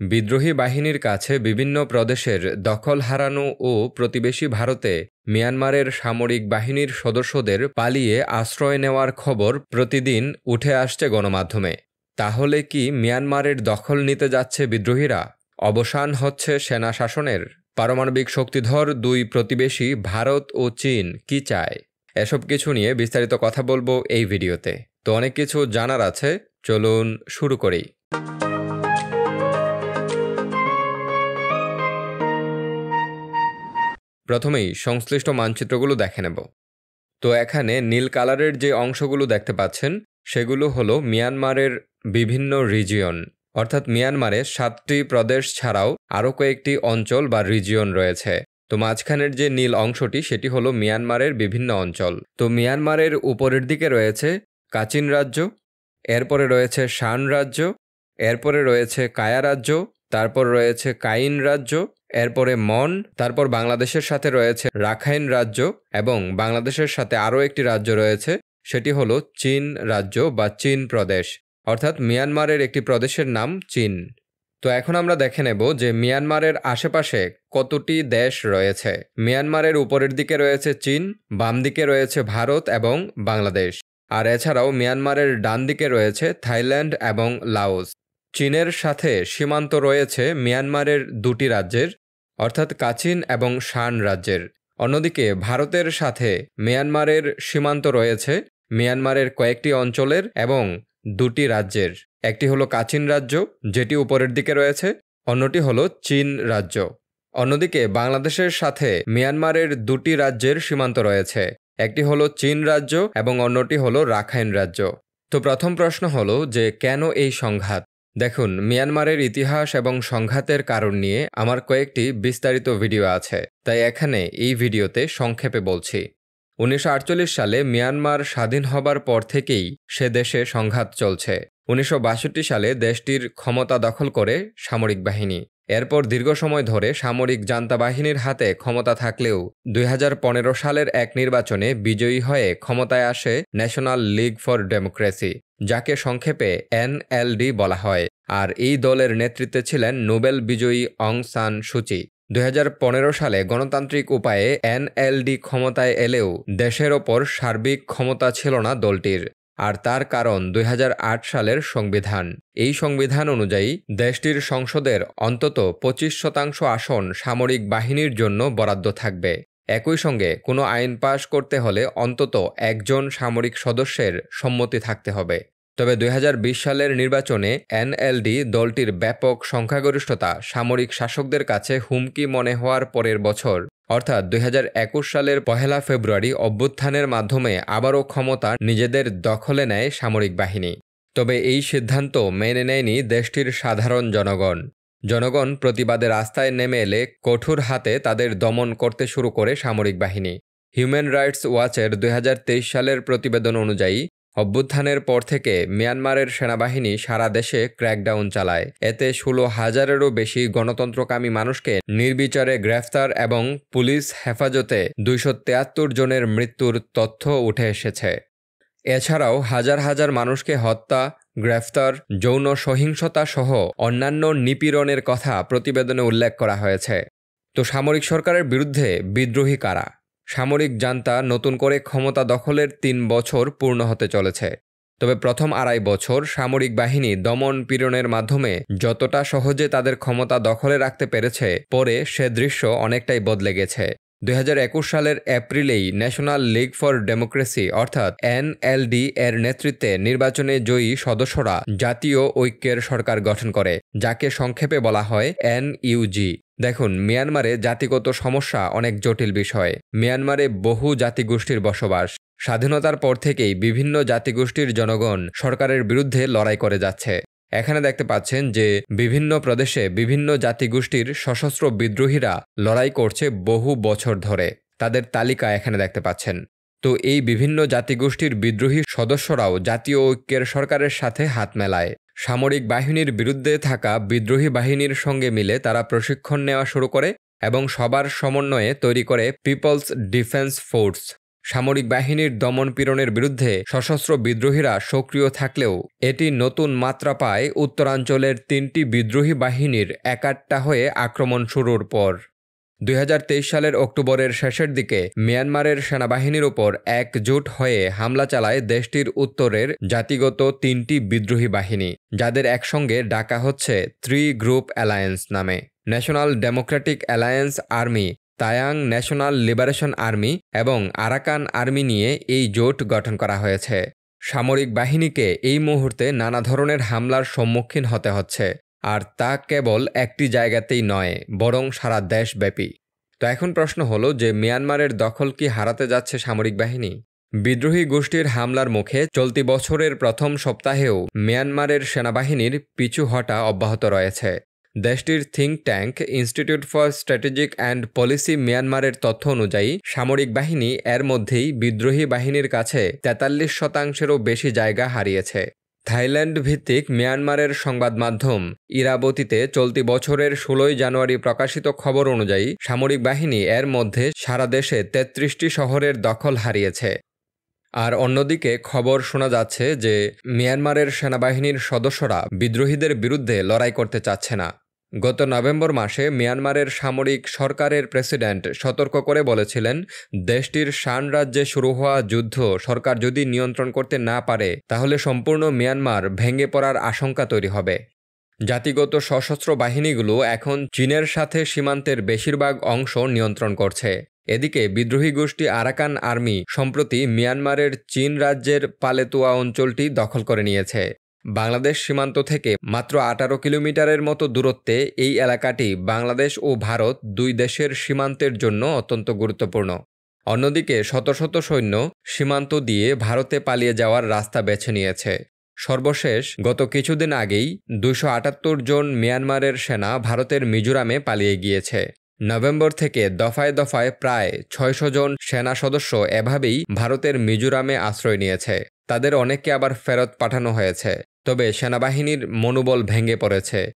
বিদ্রোহী বাহিনীর কাছে বিভিন্ন প্রদেশের দখল হারানো ও প্রতিবেশী ভারতে মিয়ানমারের সামরিক বাহিনীর সদস্যদের পালিয়ে আশ্রয় নেওয়ার খবর প্রতিদিন উঠে আসছে গণমাধ্যমে। তাহলে কি মিয়ানমারের দখল নিতে যাচ্ছে বিদ্রোহীরা? অবসান হচ্ছে সেনা শাসনের। পারমাণবিক শক্তিধর দুই প্রতিবেশী ভারত ও চীন কি চায়? এসব কিছু নিয়ে বিস্তারিত কথা বলব এই ভিডিওতে। তো অনেক কিছু জানার আছে, চলুন শুরু করি। প্রথমেই সংশ্লিষ্ট মানচিত্রগুলো দেখে নেব। তো এখানে নীল কালারের যে অংশগুলো দেখতে পাচ্ছেন, সেগুলো হলো মিয়ানমারের বিভিন্ন রিজিয়ন। অর্থাৎ মিয়ানমারে সাতটি প্রদেশ ছাড়াও আরও কয়েকটি অঞ্চল বা রিজিয়ন রয়েছে। তো মাঝখানের যে নীল অংশটি, সেটি হলো মিয়ানমারের বিভিন্ন অঞ্চল। তো মিয়ানমারের উপরের দিকে রয়েছে কাচিন রাজ্য, এরপরে রয়েছে শান রাজ্য, এরপরে রয়েছে কায়া রাজ্য, তারপর রয়েছে কাইন রাজ্য এরপরে মন, তারপর বাংলাদেশের সাথে রয়েছে রাখাইন রাজ্য এবং বাংলাদেশের সাথে আরও একটি রাজ্য রয়েছে, সেটি হলো চীন রাজ্য বা চীন প্রদেশ, অর্থাৎ মিয়ানমারের একটি প্রদেশের নাম চীন। তো এখন আমরা দেখে নেব যে মিয়ানমারের আশেপাশে কতটি দেশ রয়েছে। মিয়ানমারের উপরের দিকে রয়েছে চীন, বাম দিকে রয়েছে ভারত এবং বাংলাদেশ, আর এছাড়াও মিয়ানমারের ডান দিকে রয়েছে থাইল্যান্ড এবং লাওস। চীনের সাথে সীমান্ত রয়েছে মিয়ানমারের দুটি রাজ্যের অর্থাৎ কাচিন এবং শান রাজ্যের। অন্যদিকে ভারতের সাথে মিয়ানমারের সীমান্ত রয়েছে, মিয়ানমারের কয়েকটি অঞ্চলের এবং দুটি রাজ্যের। একটি হলো কাচিন রাজ্য, যেটি উপরের দিকে রয়েছে, অন্যটি হলো চীন রাজ্য। অন্যদিকে বাংলাদেশের সাথে মিয়ানমারের দুটি রাজ্যের সীমান্ত রয়েছে, একটি হলো চীন রাজ্য এবং অন্যটি হলো রাখাইন রাজ্য। তো প্রথম প্রশ্ন হলো যে কেন এই সংঘাত? দেখুন, মিয়ানমারের ইতিহাস এবং সংঘাতের কারণ নিয়ে আমার কয়েকটি বিস্তারিত ভিডিও আছে, তাই এখানে এই ভিডিওতে সংক্ষেপে বলছি। উনিশশো আটচল্লিশ সালে মিয়ানমার স্বাধীন হবার পর থেকেই সে দেশে সংঘাত চলছে। উনিশশো বাষট্টি সালে দেশটির ক্ষমতা দখল করে সামরিক বাহিনী। এরপর দীর্ঘ সময় ধরে সামরিক জান্তা বাহিনীর হাতে ক্ষমতা থাকলেও দুই হাজার পনেরো সালের এক নির্বাচনে বিজয়ী হয়ে ক্ষমতায় আসে ন্যাশনাল লিগ ফর ডেমোক্রেসি, যাকে সংক্ষেপে এনএলডি বলা হয়। আর এই দলের নেতৃত্বে ছিলেন নোবেল বিজয়ী অং সান সুচি দুই হাজার পনেরো সালে গণতান্ত্রিক উপায়ে এনএলডি ক্ষমতায় এলেও দেশের ওপর সার্বিক ক্ষমতা ছিল না দলটির, আর তার কারণ দুই হাজার আট সালের সংবিধান। এই সংবিধান অনুযায়ী দেশটির সংসদের অন্তত পঁচিশ শতাংশ আসন সামরিক বাহিনীর জন্য বরাদ্দ থাকবে। একই সঙ্গে কোনো আইন পাশ করতে হলে অন্তত একজন সামরিক সদস্যের সম্মতি থাকতে হবে। তবে দুই হাজার বিশ সালের নির্বাচনে এনএলডি দলটির ব্যাপক সংখ্যাগরিষ্ঠতা সামরিক শাসকদের কাছে হুমকি মনে হওয়ার পরের বছর। অর্থাৎ দুই হাজার একুশ সালের পহেলা ফেব্রুয়ারি অভ্যুত্থানের মাধ্যমে আবারও ক্ষমতা নিজেদের দখলে নেয় সামরিক বাহিনী। তবে এই সিদ্ধান্ত মেনে নেয়নি দেশটির সাধারণ জনগণ। জনগণ প্রতিবাদে রাস্তায় নেমে এলে কঠোর হাতে তাদের দমন করতে শুরু করে সামরিক বাহিনী। হিউম্যান রাইটস ওয়াচের দুই হাজার তেইশ সালের প্রতিবেদন অনুযায়ী অভ্যুত্থানের পর থেকে মিয়ানমারের সেনাবাহিনী সারা দেশে ক্র্যাকডাউন চালায়। এতে ষোলো হাজারেরও বেশি গণতন্ত্রকামী মানুষকে নির্বিচারে গ্রেফতার এবং পুলিশ হেফাজতে দুইশো জনের মৃত্যুর তথ্য উঠে এসেছে। এছাড়াও হাজার হাজার মানুষকে হত্যা, গ্রেফতার, যৌন সহিংসতা সহ অন্যান্য নিপীড়নের কথা প্রতিবেদনে উল্লেখ করা হয়েছে। তো সামরিক সরকারের বিরুদ্ধে বিদ্রোহী কারা? সামরিক জান্তা নতুন করে ক্ষমতা দখলের তিন বছর পূর্ণ হতে চলেছে। তবে প্রথম আড়াই বছর সামরিক বাহিনী দমন পীড়নের মাধ্যমে যতটা সহজে তাদের ক্ষমতা দখলে রাখতে পেরেছে, পরে সে দৃশ্য অনেকটাই বদলে গেছে। দু হাজার একুশ সালের এপ্রিলেই ন্যাশনাল লিগ ফর ডেমোক্রেসি অর্থাৎ এনএলডি এর নেতৃত্বে নির্বাচনে জয়ী সদস্যরা জাতীয় ঐক্যের সরকার গঠন করে, যাকে সংক্ষেপে বলা হয় এনইউজি দেখুন, মিয়ানমারে জাতিগত সমস্যা অনেক জটিল বিষয়। মিয়ানমারে বহু জাতিগোষ্ঠীর বসবাস। স্বাধীনতার পর থেকেই বিভিন্ন জাতিগোষ্ঠীর জনগণ সরকারের বিরুদ্ধে লড়াই করে যাচ্ছে। এখানে দেখতে পাচ্ছেন যে, বিভিন্ন প্রদেশে বিভিন্ন জাতিগোষ্ঠীর সশস্ত্র বিদ্রোহীরা লড়াই করছে বহু বছর ধরে। তাদের তালিকা এখানে দেখতে পাচ্ছেন। তো এই বিভিন্ন জাতিগোষ্ঠীর বিদ্রোহী সদস্যরাও জাতীয় ঐক্যের সরকারের সাথে হাত মেলায়। সামরিক বাহিনীর বিরুদ্ধে থাকা বিদ্রোহী বাহিনীর সঙ্গে মিলে তারা প্রশিক্ষণ নেওয়া শুরু করে এবং সবার সমন্বয়ে তৈরি করে পিপলস ডিফেন্স ফোর্স। সামরিক বাহিনীর দমন পীড়নের বিরুদ্ধে সশস্ত্র বিদ্রোহীরা সক্রিয় থাকলেও এটি নতুন মাত্রা পায় উত্তরাঞ্চলের তিনটি বিদ্রোহী বাহিনীর একাট্টা হয়ে আক্রমণ শুরুর পর। দুই হাজার তেইশ সালের অক্টোবরের শেষের দিকে মিয়ানমারের সেনাবাহিনীর ওপর একজোট হয়ে হামলা চালায় দেশটির উত্তরের জাতিগত তিনটি বিদ্রোহী বাহিনী, যাদের একসঙ্গে ডাকা হচ্ছে থ্রি গ্রুপ অ্যালায়েন্স নামে। National democratic alliance army, Ta'ang national liberation army এবং আরাকান আর্মি নিয়ে এই জোট গঠন করা হয়েছে। সামরিক বাহিনীকে এই মুহূর্তে নানা ধরনের হামলার সম্মুখীন হতে হচ্ছে। আর তা কেবল একটি জায়গাতেই নয়, বরং সারা দেশব্যাপী। তো এখন প্রশ্ন হলো যে মিয়ানমারের দখল কি হারাতে যাচ্ছে সামরিক বাহিনী? বিদ্রোহী গোষ্ঠীর হামলার মুখে চলতি বছরের প্রথম সপ্তাহেও মিয়ানমারের সেনাবাহিনীর পিছু হটা অব্যাহত রয়েছে। দেশটির think tank, institute for strategic and policy মিয়ানমারের তথ্য অনুযায়ী, সামরিক বাহিনী এর মধ্যেই বিদ্রোহী বাহিনীর কাছে তেতাল্লিশ শতাংশেরও বেশি জায়গা হারিয়েছে। থাইল্যান্ড ভিত্তিক মিয়ানমারের সংবাদ মাধ্যম ইরাবতীতে চলতি বছরের ষোলোই জানুয়ারি প্রকাশিত খবর অনুযায়ী সামরিক বাহিনী এর মধ্যে সারা দেশে তেত্রিশটি শহরের দখল হারিয়েছে। আর অন্যদিকে খবর শোনা যাচ্ছে যে, মিয়ানমারের সেনাবাহিনীর সদস্যরা বিদ্রোহীদের বিরুদ্ধে লড়াই করতে চাচ্ছে না। গত নভেম্বর মাসে মিয়ানমারের সামরিক সরকারের প্রেসিডেন্ট সতর্ক করে বলেছিলেন, দেশটির শান রাজ্যে শুরু হওয়া যুদ্ধ সরকার যদি নিয়ন্ত্রণ করতে না পারে, তাহলে সম্পূর্ণ মিয়ানমার ভেঙে পড়ার আশঙ্কা তৈরি হবে। জাতিগত সশস্ত্র বাহিনীগুলো এখন চীনের সাথে সীমান্তের বেশিরভাগ অংশ নিয়ন্ত্রণ করছে। এদিকে বিদ্রোহী গোষ্ঠী আরাকান আর্মি সম্প্রতি মিয়ানমারের চীন রাজ্যের পালেতুয়া অঞ্চলটি দখল করে নিয়েছে। বাংলাদেশ সীমান্ত থেকে মাত্র আঠারো কিলোমিটারের মতো দূরত্বে এই এলাকাটি বাংলাদেশ ও ভারত দুই দেশের সীমান্তের জন্য অত্যন্ত গুরুত্বপূর্ণ। অন্যদিকে শত শত সৈন্য সীমান্ত দিয়ে ভারতে পালিয়ে যাওয়ার রাস্তা বেছে নিয়েছে। সর্বশেষ গত কিছুদিন আগেই দুশো আটাত্তর জন মিয়ানমারের সেনা ভারতের মিজোরামে পালিয়ে গিয়েছে। নভেম্বর থেকে দফায় দফায় প্রায় ছয়শো জন সেনা সদস্য এভাবেই ভারতের মিজোরামে আশ্রয় নিয়েছে। তাদের অনেককে আবার ফেরত পাঠানো হয়েছে। তবে সেনাবাহিনীর মনোবল ভেঙে পড়েছে।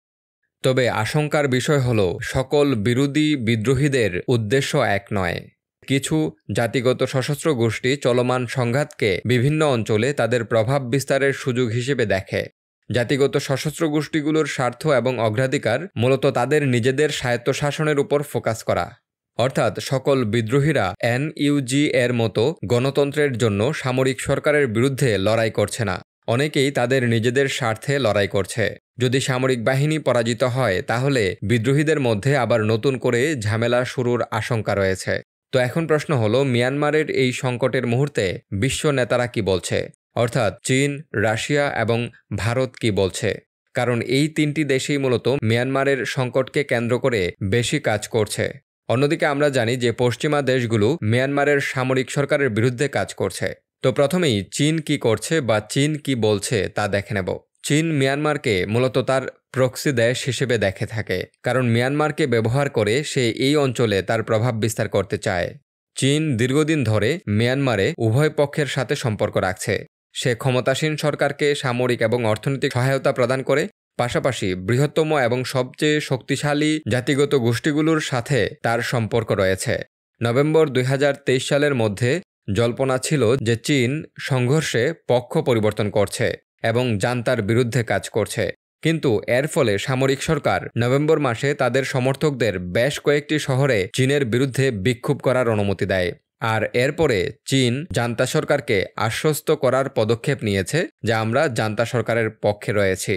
তবে আশঙ্কার বিষয় হল, সকল বিরোধী বিদ্রোহীদের উদ্দেশ্য এক নয়। কিছু জাতিগত সশস্ত্র গোষ্ঠী চলমান সংঘাতকে বিভিন্ন অঞ্চলে তাদের প্রভাব বিস্তারের সুযোগ হিসেবে দেখে। জাতিগত সশস্ত্র গোষ্ঠীগুলোর স্বার্থ এবং অগ্রাধিকার মূলত তাদের নিজেদের স্বায়ত্তশাসনের উপর ফোকাস করা। অর্থাৎ সকল বিদ্রোহীরা এনইউজি এর মতো গণতন্ত্রের জন্য সামরিক সরকারের বিরুদ্ধে লড়াই করছে না। অনেকেই তাদের নিজেদের স্বার্থে লড়াই করছে। যদি সামরিক বাহিনী পরাজিত হয়, তাহলে বিদ্রোহীদের মধ্যে আবার নতুন করে ঝামেলা শুরুর আশঙ্কা রয়েছে। তো এখন প্রশ্ন হলো, মিয়ানমারের এই সংকটের মুহূর্তে বিশ্ব নেতারা কি বলছে? অর্থাৎ চীন, রাশিয়া এবং ভারত কি বলছে? কারণ এই তিনটি দেশেই মূলত মিয়ানমারের সংকটকে কেন্দ্র করে বেশি কাজ করছে। অন্যদিকে আমরা জানি যে পশ্চিমা দেশগুলো মিয়ানমারের সামরিক সরকারের বিরুদ্ধে কাজ করছে। তো প্রথমেই চীন কি করছে বা চীন কি বলছে তা দেখে নেব। চীন মিয়ানমারকে মূলত তার প্রক্সি দেশ হিসেবে দেখে থাকে, কারণ মিয়ানমারকে ব্যবহার করে সে এই অঞ্চলে তার প্রভাব বিস্তার করতে চায়। চীন দীর্ঘদিন ধরে মিয়ানমারে উভয় পক্ষের সাথে সম্পর্ক রাখছে। সে ক্ষমতাসীন সরকারকে সামরিক এবং অর্থনৈতিক সহায়তা প্রদান করে, পাশাপাশি বৃহত্তম এবং সবচেয়ে শক্তিশালী জাতিগত গোষ্ঠীগুলোর সাথে তার সম্পর্ক রয়েছে। নভেম্বর দুই হাজার তেইশ সালের মধ্যে জল্পনা ছিল যে চীন সংঘর্ষে পক্ষ পরিবর্তন করছে এবং জান্তার বিরুদ্ধে কাজ করছে। কিন্তু এর ফলে সামরিক সরকার নভেম্বর মাসে তাদের সমর্থকদের বেশ কয়েকটি শহরে চীনের বিরুদ্ধে বিক্ষোভ করার অনুমতি দেয়। আর এরপরে চীন জান্তা সরকারকে আশ্বস্ত করার পদক্ষেপ নিয়েছে যা আমরা জান্তা সরকারের পক্ষে রয়েছি।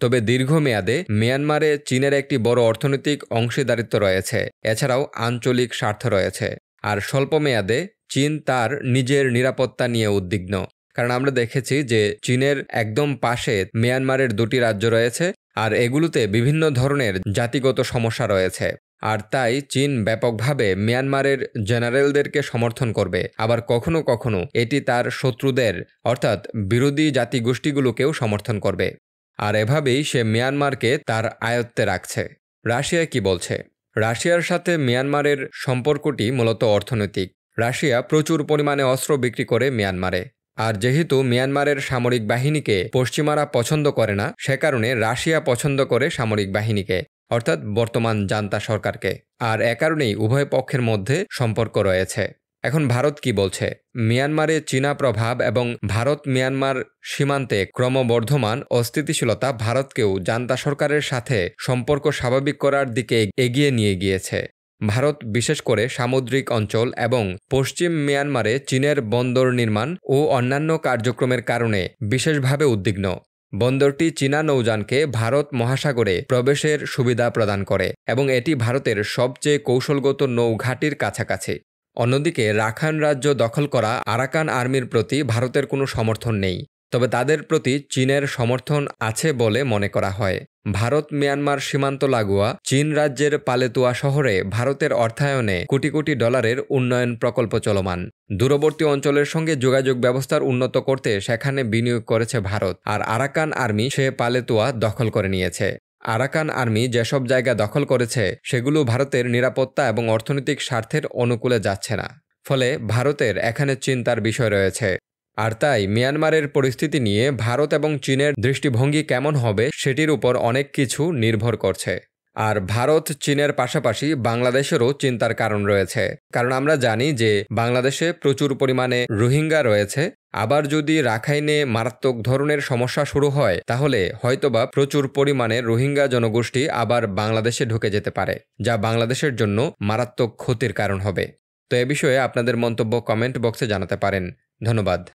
তবে দীর্ঘমেয়াদে মিয়ানমারে চীনের একটি বড় অর্থনৈতিক অংশীদারিত্ব রয়েছে। এছাড়াও আঞ্চলিক স্বার্থ রয়েছে। আর স্বল্প মেয়াদে চীন তার নিজের নিরাপত্তা নিয়ে উদ্বিগ্ন। কারণ আমরা দেখেছি যে চীনের একদম পাশে মিয়ানমারের দুটি রাজ্য রয়েছে আর এগুলোতে বিভিন্ন ধরনের জাতিগত সমস্যা রয়েছে। আর তাই চীন ব্যাপকভাবে মিয়ানমারের জেনারেলদেরকে সমর্থন করবে। আবার কখনো কখনো এটি তার শত্রুদের, অর্থাৎ বিরোধী জাতিগোষ্ঠীগুলোকেও সমর্থন করবে। আর এভাবেই সে মিয়ানমারকে তার আয়ত্তে রাখছে। রাশিয়া কি বলছে? রাশিয়ার সাথে মিয়ানমারের সম্পর্কটি মূলত অর্থনৈতিক। রাশিয়া প্রচুর পরিমাণে অস্ত্র বিক্রি করে মিয়ানমারে। আর যেহেতু মিয়ানমারের সামরিক বাহিনীকে পশ্চিমারা পছন্দ করে না, সে কারণে রাশিয়া পছন্দ করে সামরিক বাহিনীকে, অর্থাৎ বর্তমান জান্তা সরকারকে। আর এ কারণেই উভয় পক্ষের মধ্যে সম্পর্ক রয়েছে। এখন ভারত কি বলছে? মিয়ানমারে চীনা প্রভাব এবং ভারত মিয়ানমার সীমান্তে ক্রমবর্ধমান অস্থিতিশীলতা ভারতকেও জান্তা সরকারের সাথে সম্পর্ক স্বাভাবিক করার দিকে এগিয়ে নিয়ে গিয়েছে। ভারত, বিশেষ করে সামুদ্রিক অঞ্চল এবং পশ্চিম মিয়ানমারে চীনের বন্দর নির্মাণ ও অন্যান্য কার্যক্রমের কারণে বিশেষভাবে উদ্বিগ্ন। বন্দরটি চীনা নৌযানকে ভারত মহাসাগরে প্রবেশের সুবিধা প্রদান করে এবং এটি ভারতের সবচেয়ে কৌশলগত নৌঘাটির কাছাকাছি। অন্যদিকে রাখান রাজ্য দখল করা আরাকান আর্মির প্রতি ভারতের কোনো সমর্থন নেই। তবে তাদের প্রতি চীনের সমর্থন আছে বলে মনে করা হয়। ভারত মিয়ানমার সীমান্ত লাগোয়া চীন রাজ্যের পালেতুয়া শহরে ভারতের অর্থায়নে কোটি কোটি ডলারের উন্নয়ন প্রকল্প চলমান। দূরবর্তী অঞ্চলের সঙ্গে যোগাযোগ ব্যবস্থার উন্নত করতে সেখানে বিনিয়োগ করেছে ভারত। আর আরাকান আর্মি সে পালেতুয়া দখল করে নিয়েছে। আরাকান আর্মি যেসব জায়গা দখল করেছে, সেগুলো ভারতের নিরাপত্তা এবং অর্থনৈতিক স্বার্থের অনুকূলে যাচ্ছে না। ফলে ভারতের এখানে চিন্তার বিষয় রয়েছে। আর তাই মিয়ানমারের পরিস্থিতি নিয়ে ভারত এবং চীনের দৃষ্টিভঙ্গি কেমন হবে সেটির উপর অনেক কিছু নির্ভর করছে। আর ভারত চীনের পাশাপাশি বাংলাদেশেরও চিন্তার কারণ রয়েছে। কারণ আমরা জানি যে বাংলাদেশে প্রচুর পরিমাণে রোহিঙ্গা রয়েছে। আবার যদি রাখাইনে মারাত্মক ধরনের সমস্যা শুরু হয়, তাহলে হয়তোবা প্রচুর পরিমাণে রোহিঙ্গা জনগোষ্ঠী আবার বাংলাদেশে ঢুকে যেতে পারে, যা বাংলাদেশের জন্য মারাত্মক ক্ষতির কারণ হবে। তো এ বিষয়ে আপনাদের মন্তব্য কমেন্ট বক্সে জানাতে পারেন। ধন্যবাদ।